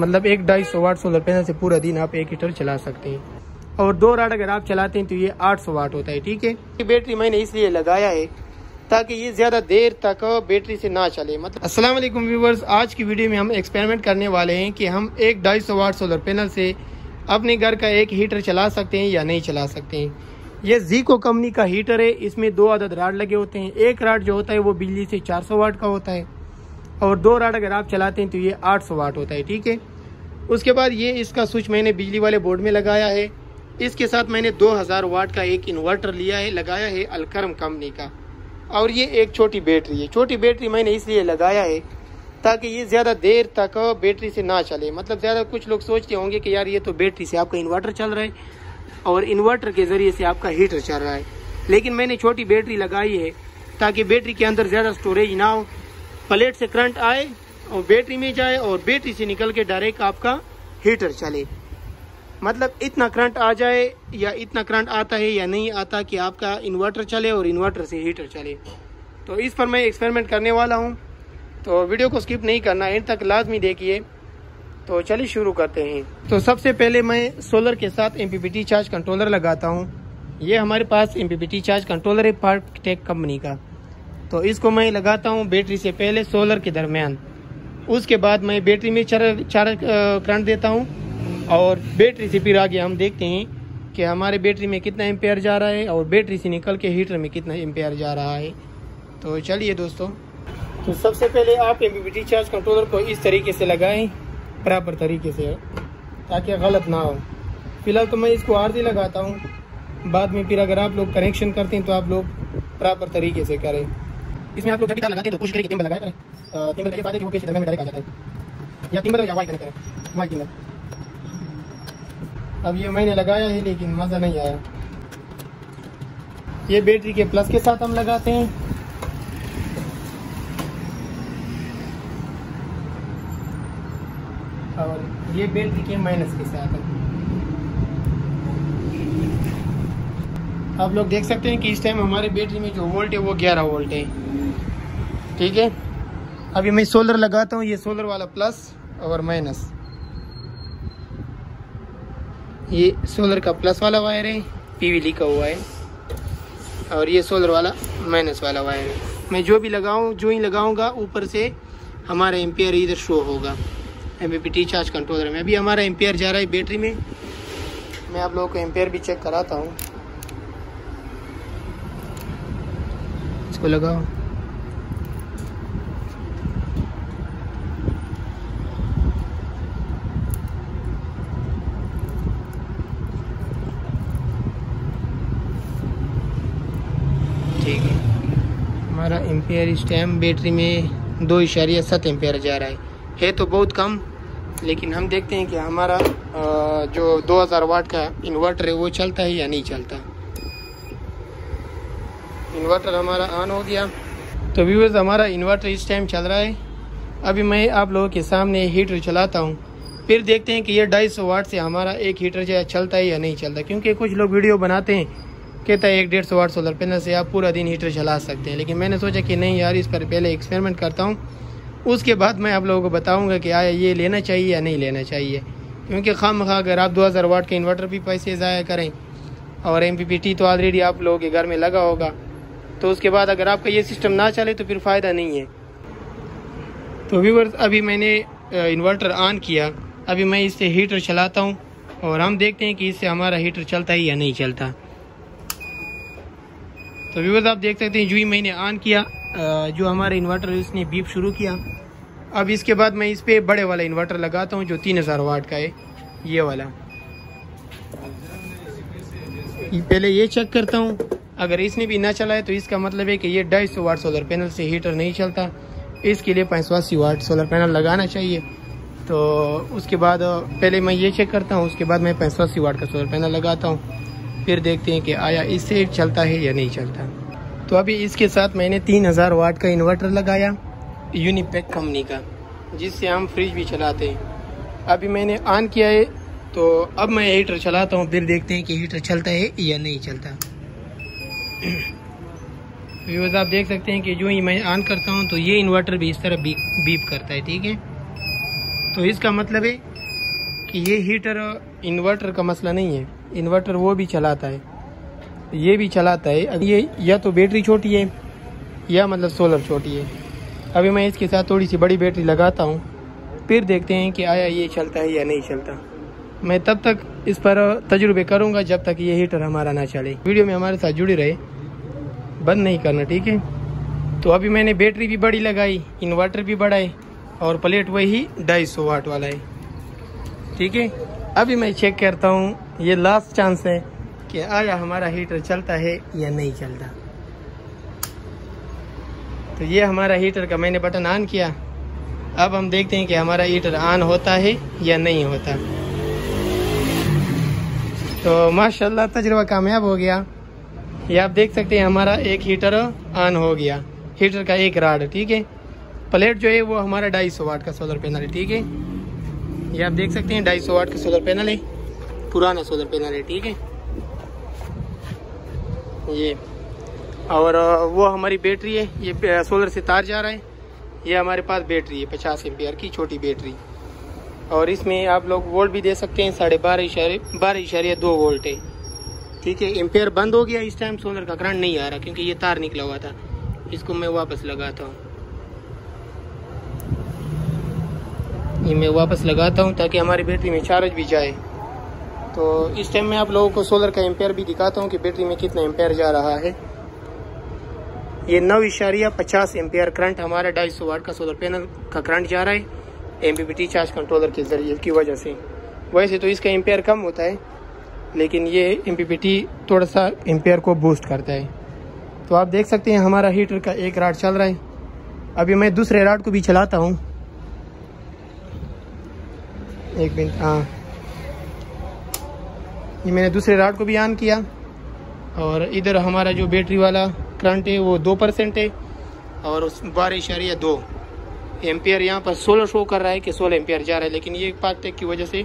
मतलब एक ढाई सौ वाट सोलर पैनल से पूरा दिन आप एक हीटर चला सकते हैं। और दो राड अगर आप चलाते हैं तो ये 800 वाट होता है ठीक है? बैटरी मैंने इसलिए लगाया है ताकि ये ज़्यादा देर तक बैटरी से ना चले मतलब अस्सलाम वालेकुम व्यूवर्स आज की वीडियो में हम एक्सपेरिमेंट करने वाले हैं कि हम एक ढाई सौ वाट सोलर पैनल से अपने घर का एक हीटर चला सकते हैं या नहीं चला सकते हैं। ये जीको कंपनी का हीटर है इसमें दो अदद राड लगे होते हैं। एक राड जो होता है वो बिजली से 400 वाट का होता है। और दो राड अगर आप चलाते हैं तो ये 800 वाट होता है, ठीक है? उसके बाद ये इसका स्विच मैंने बिजली वाले बोर्ड में लगाया है। इसके साथ मैंने 2000 वाट का एक इन्वर्टर लिया है, लगाया है अलकरम कंपनी का। और ये एक छोटी बैटरी है। छोटी बैटरी मैंने इसलिए लगाया है ताकि ये ज़्यादा देर तक बैटरी से ना चले। मतलब ज़्यादा कुछ लोग सोचते होंगे कि यार ये तो बैटरी से आपका इन्वर्टर चल रहा है और इन्वर्टर के ज़रिए से आपका हीटर चल रहा है। लेकिन मैंने छोटी बैटरी लगाई है ताकि बैटरी के अंदर ज़्यादा स्टोरेज ना हो। प्लेट से करंट आए और बैटरी में जाए और बैटरी से निकल के डायरेक्ट आपका हीटर चले। मतलब इतना करंट आ जाए या इतना करंट आता है या नहीं आता कि आपका इन्वर्टर चले और इन्वर्टर से हीटर चले। तो इस पर मैं एक्सपेरिमेंट करने वाला हूँ। तो वीडियो को स्किप नहीं करना, एंड तक लाजमी देखिए। तो चलिए शुरू करते हैं। तो सबसे पहले मैं सोलर के साथ एम चार्ज कंट्रोलर लगाता हूँ। ये हमारे पास एम चार्ज कंट्रोलर है पार्क टेक कंपनी का। तो इसको मैं लगाता हूँ बैटरी से पहले सोलर के दरमियान। उसके बाद मैं बैटरी में चार चार करंट देता हूँ। और बैटरी से फिर आगे हम देखते हैं कि हमारे बैटरी में कितना एम्पेयर जा रहा है और बैटरी से निकल के हीटर में कितना एम्पेयर जा रहा है। तो चलिए दोस्तों तो सबसे पहले आप एम चार्ज कंट्रोलर को इस तरीके से लगाएँ, बराबर तरीके से, ताकि गलत ना हो। फ़िलहाल तो मैं इसको आरती लगाता हूँ। बाद में फिर अगर आप लोग कनेक्शन करते हैं तो आप लोग बराबर तरीके से करें। इसमें आप लोग जब लगाते हैं तो कोशिश करें कि टिम्बर लगाया करें। टिम्बर के फ़ायदे कि वो में डायरेक्ट आ जाता है। या टिम्बर या वाइट करें वाइट टिम्बर अब ये मैंने लगाया है, लेकिन मज़ा नहीं आया। ये बैटरी के प्लस के साथ हम लगाते हैं। और ये बैटरी के माइनस के साथ आप लोग देख सकते हैं कि इस टाइम हमारे बैटरी में जो वोल्ट है, वो 11 वोल्ट है। ठीक है? अभी मैं सोलर लगाता हूँ, ये सोलर वाला प्लस और माइनस। ये सोलर का प्लस वाला वायर है, पीवी लिखा हुआ है, और ये सोलर वाला माइनस वाला वायर है। मैं जो भी लगाऊँ, जो ही लगाऊँगा, ऊपर से हमारा एम्पियर इधर शो होगा। एम चार्ज कंट्रोलर में। अभी हमारा एम्पेयर जा रहा है बैटरी में। मैं आप लोगों को एम्पेयर भी चेक कराता हूँ। इसको लगाओ। ठीक है। हमारा एम्पेयर इस टाइम बैटरी में दो इशारिया सात एम्पेयर जा रहा है। है तो बहुत कम, लेकिन हम देखते हैं कि हमारा जो 2000 वाट का इन्वर्टर है, वो चलता है या नहीं चलता। इन्वर्टर हमारा ऑन हो गया। तो व्यूवर्स हमारा इन्वर्टर इस टाइम चल रहा है। अभी मैं आप लोगों के सामने हीटर चलाता हूँ। फिर देखते हैं कि ये ढाई सौ वाट से हमारा एक हीटर जो है, चलता है या नहीं चलता। क्योंकि कुछ लोग वीडियो बनाते हैं कहता है, एक डेढ़ सौ वाट सोलर पैनल से आप पूरा दिन हीटर चला सकते हैं। लेकिन मैंने सोचा कि नहीं यार, इस पर पहले एक्सपेरिमेंट करता हूँ। उसके बाद मैं आप लोगों को बताऊँगा कि आया ये लेना चाहिए या नहीं लेना चाहिए। क्योंकि खाम खा अगर आप 2000 वाट के इन्वर्टर भी पैसे ज़ाया करें और एमपीपीटी तो ऑलरेडी आप लोगों के घर में लगा होगा। तो उसके बाद अगर आपका ये सिस्टम ना चले तो फिर फ़ायदा नहीं है। तो व्यूवर्स अभी मैंने इन्वर्टर ऑन किया। अभी मैं इससे हीटर चलाता हूँ और हम देखते हैं कि इससे हमारा हीटर चलता है या नहीं चलता। तो व्यूवर्स आप देख सकते हैं, जो ही मैंने ऑन किया जो हमारा इन्वर्टर है, उसने बीप शुरू किया। अब इसके बाद मैं इस पर बड़े वाला इन्वर्टर लगाता हूँ, जो तीन हज़ार वाट का है, ये वाला। पहले ये चेक करता हूँ। अगर इसने भी ना चलाए तो इसका मतलब है कि ये ढाई सौ वाट सोलर पैनल से हीटर नहीं चलता। इसके लिए पैंसवासी वाट सोलर पैनल लगाना चाहिए। तो उसके बाद पहले मैं ये चेक करता हूँ, उसके बाद मैं पैंसवासी वाट का सोलर पैनल लगाता हूँ। फिर देखते हैं कि आया इससे चलता है या नहीं चलता। तो अभी इसके साथ मैंने तीन हज़ार वाट का इन्वर्टर लगाया यूनिपैक कंपनी का, जिससे हम फ्रिज भी चलाते हैं। अभी मैंने ऑन किया है तो अब मैं हीटर चलाता हूँ, फिर देखते हैं कि हीटर चलता है या नहीं चलता। व्यूवर्स आप देख सकते हैं कि जो ही मैं ऑन करता हूँ तो ये इन्वर्टर भी इस तरह बीप बीप करता है, ठीक है? तो इसका मतलब है कि ये हीटर इन्वर्टर का मसला नहीं है। इन्वर्टर वो भी चलाता है, ये भी चलाता है। अब ये, या तो बैटरी छोटी है, या मतलब सोलर छोटी है। अभी मैं इसके साथ थोड़ी सी बड़ी बैटरी लगाता हूँ, फिर देखते हैं कि आया ये चलता है या नहीं चलता। मैं तब तक इस पर तजुर्बे करूँगा जब तक ये हीटर हमारा ना चले। वीडियो में हमारे साथ जुड़े रहे, बंद नहीं करना, ठीक है? तो अभी मैंने बैटरी भी बड़ी लगाई, इन्वर्टर भी है और प्लेट वही ढाई सौ वाट वाला है। ठीक है? अभी मैं चेक करता हूँ, ये लास्ट चांस है कि आया हमारा हीटर चलता है या नहीं चलता। तो ये हमारा हीटर का मैंने बटन ऑन किया। अब हम देखते हैं कि हमारा हीटर ऑन होता है या नहीं होता। तो माशाल्लाह, तजर्बा कामयाब हो गया। ये आप देख सकते हैं, हमारा एक हीटर ऑन हो गया। हीटर का एक राड ठीक है? प्लेट जो है, वो हमारा ढाई सौ वाट का सोलर पैनल है, ठीक है? ये आप देख सकते हैं, ढाई सौ वाट का सोलर पैनल है। पुराना सोलर पैनल है, ठीक है? ये, और वो हमारी बैटरी है, ये सोलर से तार जा रहा है। ये हमारे पास बैटरी है, पचास एम्पियर की, छोटी बैटरी। और इसमें आप लोग वोल्ट भी दे सकते हैं, साढ़े बारह इशारे बारह इशारे दो वोल्ट है। ठीक है, एम्पेयर बंद हो गया, इस टाइम सोलर का करंट नहीं आ रहा, क्योंकि ये तार निकला हुआ था। इसको मैं वापस लगाता हूँ। ये मैं वापस लगाता हूँ ताकि हमारी बैटरी में चार्ज भी जाए। तो इस टाइम में आप लोगों को सोलर का एम्पेयर भी दिखाता हूँ कि बैटरी में कितना एम्पेयर जा रहा है। ये नौ इशारिया पचास एम्पेयर करंट हमारा ढाई सौ वाट का सोलर पैनल का करंट जा रहा है। एमपीपीटी चार्ज कंट्रोलर के ज़रिए की वजह से। वैसे तो इसका एम्पेयर कम होता है, लेकिन ये एम थोड़ा सा एम्पेयर को बूस्ट करता है। तो आप देख सकते हैं हमारा हीटर का एक राड चल रहा है। अभी मैं दूसरे राड को भी चलाता हूँ। एक मिनट हाँ। ये मैंने दूसरे राड को भी ऑन किया। और इधर हमारा जो बैटरी वाला करंट है, वो दो परसेंट है। और उस बारह इशारिया दो। एम्पियर यहाँ पर सोलह शो कर रहा है कि सोलह एम्पियर जा रहा है, लेकिन ये पाक टेक की वजह से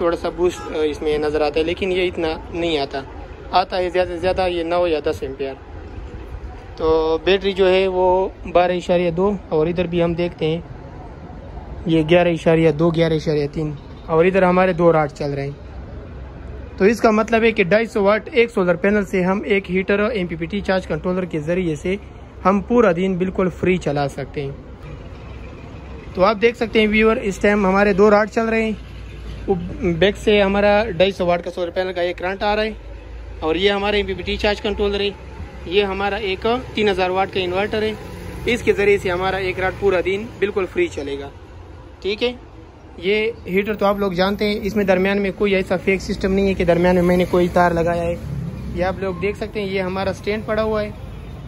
थोड़ा सा बूस्ट इसमें नज़र आता है, लेकिन ये इतना नहीं आता। आता है ज़्यादा से ज़्यादा, ये नौ या दस एम्पियर तो बैटरी जो है, वो बारह इशारिया दो, और इधर भी हम देखते हैं, ये ग्यारह इशारिया दो, ग्यारह इशारिया तीन। और इधर हमारे दो राट चल रहे हैं। तो इसका मतलब है कि ढाई सौ वाट, एक सोलर पैनल से हम एक हीटर और एमपीपीटी चार्ज कंट्रोलर के ज़रिए से हम पूरा दिन बिल्कुल फ्री चला सकते हैं। तो आप देख सकते हैं व्यूअर इस टाइम हमारे दो राड चल रहे हैं। बैक से हमारा ढाई सौ वाट का सोलर पैनल का एक करंट आ रहा है और ये हमारा एमपीपीटी चार्ज कंट्रोलर है। ये हमारा एक तीन हज़ार वाट का इन्वर्टर है। इसके ज़रिए से हमारा एक रात पूरा दिन बिल्कुल फ्री चलेगा। ठीक है? ये हीटर तो आप लोग जानते हैं, इसमें दरमियान में कोई ऐसा फेक सिस्टम नहीं है कि दरमियान में मैंने कोई तार लगाया है। ये आप लोग देख सकते हैं, ये हमारा स्टैंड पड़ा हुआ है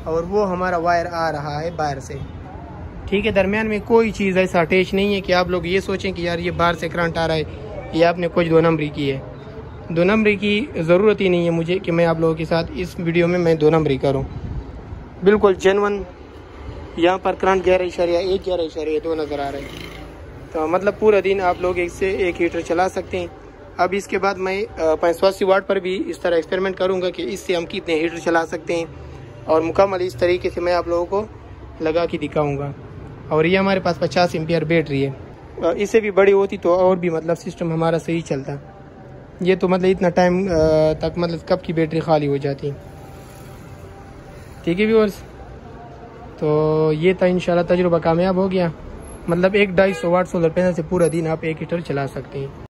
और वो हमारा वायर आ रहा है बाहर से। ठीक है, दरमियान में कोई चीज़ ऐसा अटैच नहीं है कि आप लोग ये सोचें कि यार ये बाहर से करंट आ रहा है। ये आपने कुछ दो नंबरी की है। दो नंबरी की ज़रूरत ही नहीं है मुझे कि मैं आप लोगों के साथ इस वीडियो में मैं दो नंबरी करूँ। बिल्कुल जेनवन यहाँ पर करंट ग्यारह इशारिया एक ग्यारह इशारिया दो नज़र आ रहे हैं। तो मतलब पूरा दिन आप लोग एक से एक हीटर चला सकते हैं। अब इसके बाद मैं पैंसवासी वाट पर भी इस तरह एक्सपेरिमेंट करूँगा कि इससे हम कितने हीटर चला सकते हैं। और मुकम्मल इस तरीके से मैं आप लोगों को लगा के दिखाऊँगा। और ये हमारे पास पचास एम्पियर बैटरी है। इससे भी बड़ी होती तो और भी मतलब सिस्टम हमारा सही चलता। ये तो मतलब इतना टाइम तक मतलब कब की बैटरी खाली हो जाती। ठीक है व्यूअर्स तो ये था इंशाल्लाह, तजुर्बा कामयाब हो गया। मतलब एक ढाई सौ वाट सोलर पैनल से पूरा दिन आप एक हीटर चला सकते हैं।